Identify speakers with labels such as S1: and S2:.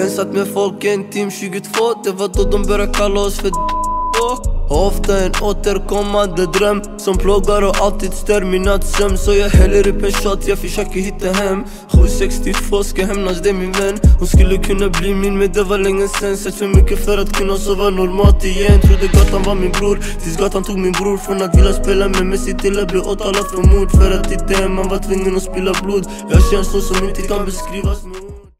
S1: Rensat med folk en tim 22 Det var då de började kalla oss för Ofta en återkommande dröm som plågar och alltid stör min nattsömn Så jag häller upp en shot, jag försöker hitta hem. 762 ska hämnas, det är min vän. Hon skulle kunna bli min men det var länge sen Sett för mycket för att kunna sova normalt igen. Trodde gatan var min bror, tills gatan tog min bror. Från att vilja spela med Messi till att bli åtalad för mord För att i det man var tvungen att spilla blod. Jag känns så som inte kan beskrivas med ord.